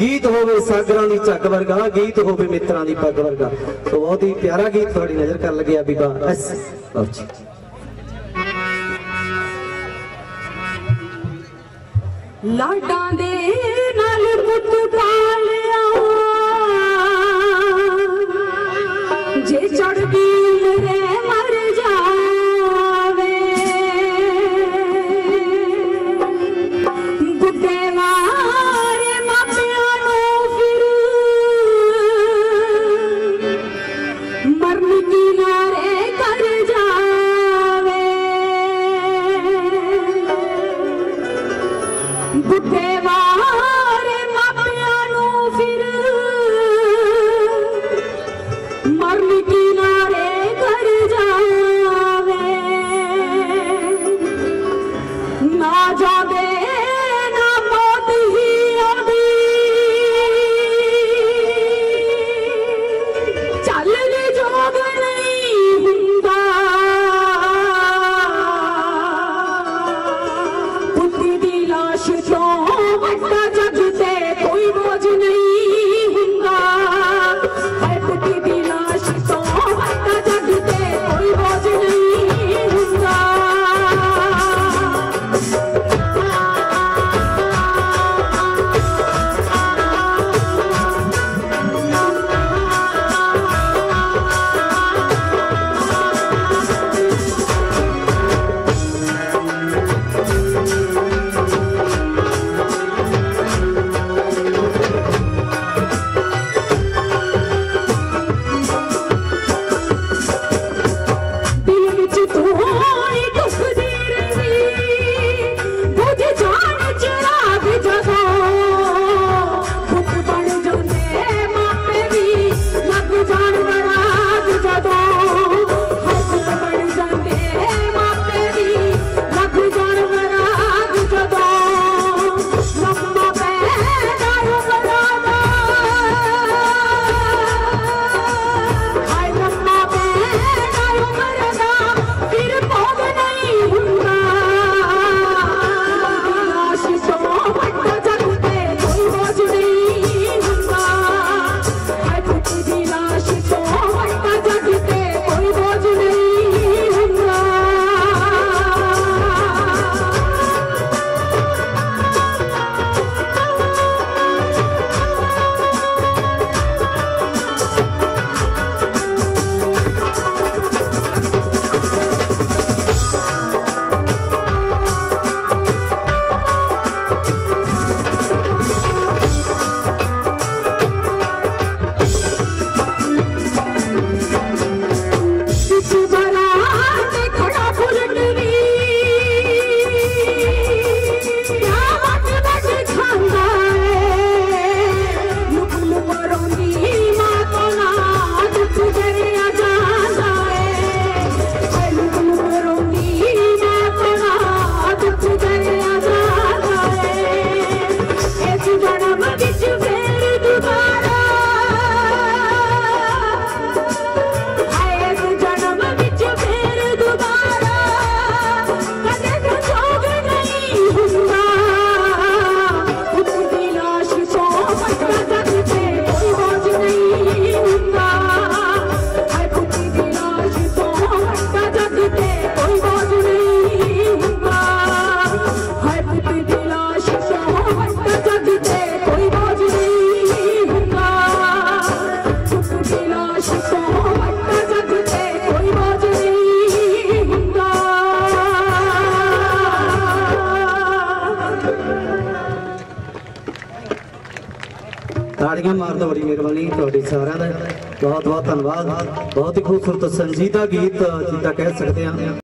ਗੀਤ ਹੋਵੇ ਸਾਗਰਾਂ ਦੀ ਝੱਗ ਵਰਗਾ, ਗੀਤ ਹੋਵੇ ਮਿੱਤਰਾਂ ਦੀ ਪੱਗ ਵਰਗਾ। ਸੋ ਬਹੁਤ ਹੀ ਪਿਆਰਾ ਗੀਤ ਤੁਹਾਡੀ ਨਜ਼ਰ ਕਰਨ ਲੱਗਿਆ ਬੀਬਾ ਐਸ ਆਓ ਜੀ। ਲਾਡਾਂ ਦੇ ਨਾਲ ਪੁੱਤ ਪਾਲੇ Putema. ਤਾੜੀਆਂ ਮਾਰਨ ਦਾ ਬੜੀ ਮਿਹਰਬਾਨੀ ਤੁਹਾਡੇ ਸਾਰਿਆਂ ਦਾ। ਬਹੁਤ ਬਹੁਤ ਧੰਨਵਾਦ। ਬਹੁਤ ਹੀ ਖੂਬਸੂਰਤ ਸੰਜੀਦਾ ਗੀਤ, ਜਿੱਦਾਂ ਕਹਿ ਸਕਦੇ ਹਾਂ।